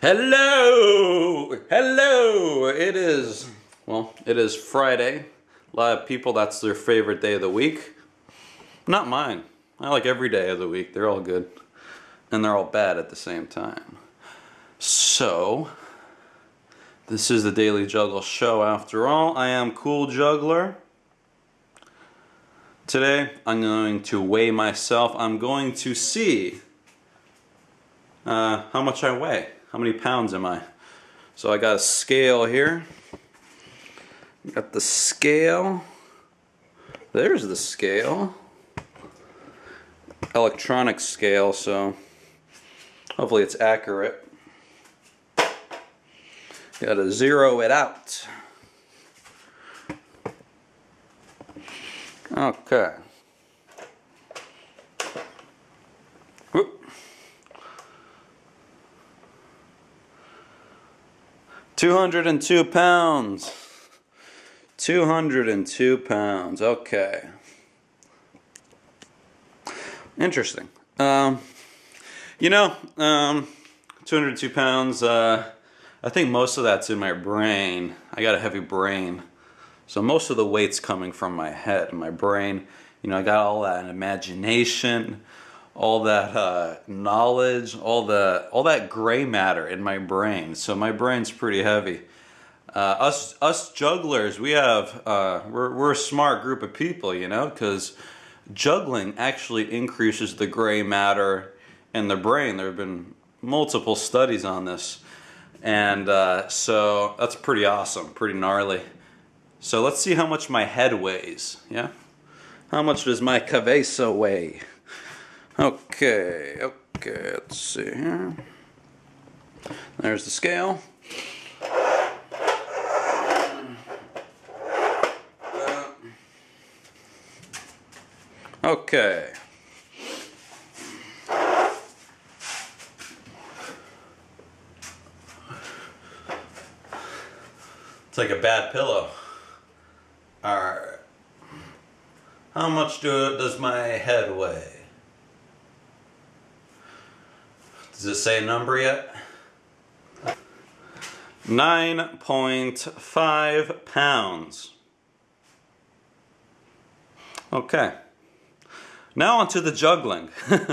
Hello! Hello! It is, well, it is Friday. A lot of people, that's their favorite day of the week. Not mine. I like every day of the week. They're all good. And they're all bad at the same time. So, this is the Daily Juggle Show after all. I am Cool Juggler. Today, I'm going to weigh myself. I'm going to see uh, how much I weigh. How many pounds am I? So I got a scale here. Got the scale. There's the scale. Electronic scale, so hopefully it's accurate. Gotta zero it out. Okay. 202 pounds. 202 pounds. Okay. Interesting. Um, you know, um, 202 pounds, uh, I think most of that's in my brain. I got a heavy brain. So most of the weight's coming from my head, and my brain. You know, I got all that imagination all that uh, knowledge, all the all that gray matter in my brain. So my brain's pretty heavy. Uh, us us jugglers, we have uh, we're we're a smart group of people, you know, because juggling actually increases the gray matter in the brain. There have been multiple studies on this, and uh, so that's pretty awesome, pretty gnarly. So let's see how much my head weighs. Yeah, how much does my cabeza weigh? Okay, okay, let's see here. There's the scale. Okay. It's like a bad pillow. Alright. How much do, does my head weigh? Does it say a number yet? 9.5 pounds. Okay. Now onto the juggling.